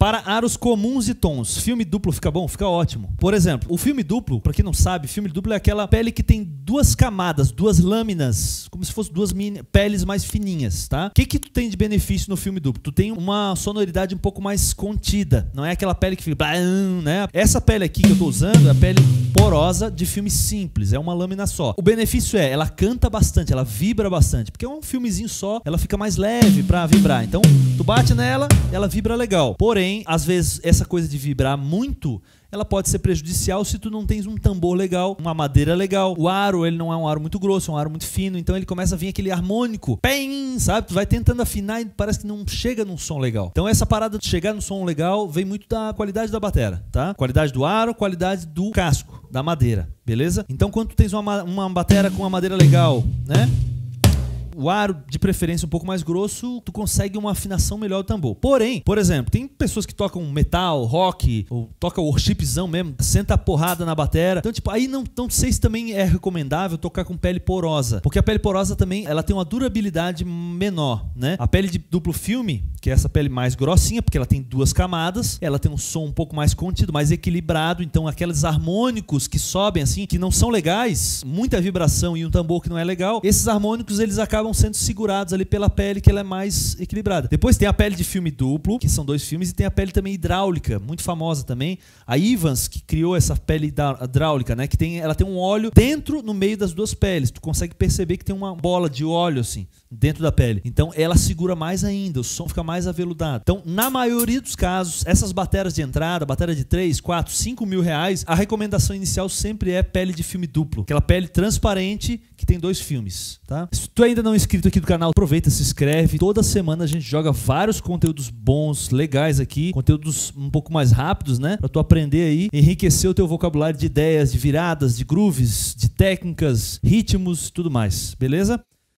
Para aros comuns e tons, filme duplo fica bom? Fica ótimo. Por exemplo, o filme duplo, para quem não sabe, filme duplo é aquela pele que tem duas camadas, duas lâminas, como se fossem duas peles mais fininhas, tá? O que que tu tem de benefício no filme duplo? Tu tem uma sonoridade um pouco mais contida, não é aquela pele que fica, né? Essa pele aqui que eu tô usando é a pele porosa de filme simples, é uma lâmina só. O benefício é, ela canta bastante, ela vibra bastante, porque é um filmezinho só, ela fica mais leve para vibrar. Então, tu bate nela, ela vibra legal. Porém, às vezes essa coisa de vibrar muito ela pode ser prejudicial se tu não tens um tambor legal, uma madeira legal. O aro, ele não é um aro muito grosso, é um aro muito fino, então ele começa a vir aquele harmônico, pem, sabe? Tu vai tentando afinar e parece que não chega num som legal. Então essa parada de chegar no som legal vem muito da qualidade da batera, tá? Qualidade do aro, qualidade do casco, da madeira, beleza? Então quando tu tens uma, uma batera com uma madeira legal, né? O aro de preferência um pouco mais grosso, tu consegue uma afinação melhor do tambor. Porém, por exemplo, tem pessoas que tocam metal, rock, ou toca worshipzão mesmo, senta a porrada na batera. Então, tipo, aí não, não sei se também é recomendável tocar com pele porosa, porque a pele porosa também, ela tem uma durabilidade menor, né? A pele de duplo filme, que é essa pele mais grossinha, porque ela tem duas camadas, ela tem um som um pouco mais contido, mais equilibrado, então aqueles harmônicos que sobem assim, que não são legais, muita vibração e um tambor que não é legal, esses harmônicos eles acabam acabam sendo segurados ali pela pele, que ela é mais equilibrada. Depois tem a pele de filme duplo, que são dois filmes, e tem a pele também hidráulica, muito famosa também. A Ivans, que criou essa pele hidráulica, né? Que tem, ela tem um óleo dentro, no meio das duas peles. Tu consegue perceber que tem uma bola de óleo, assim, dentro da pele. Então ela segura mais ainda, o som fica mais aveludado. Então, na maioria dos casos, essas baterias de entrada, bateria de 3, 4, 5 mil reais, a recomendação inicial sempre é pele de filme duplo. Aquela pele transparente que tem dois filmes, tá? Se tu ainda não é inscrito aqui do canal, aproveita, se inscreve. Toda semana a gente joga vários conteúdos bons, legais aqui, conteúdos um pouco mais rápidos, né? Pra tu aprender aí, enriquecer o teu vocabulário de ideias, de viradas, de grooves, de técnicas, ritmos, tudo mais, beleza?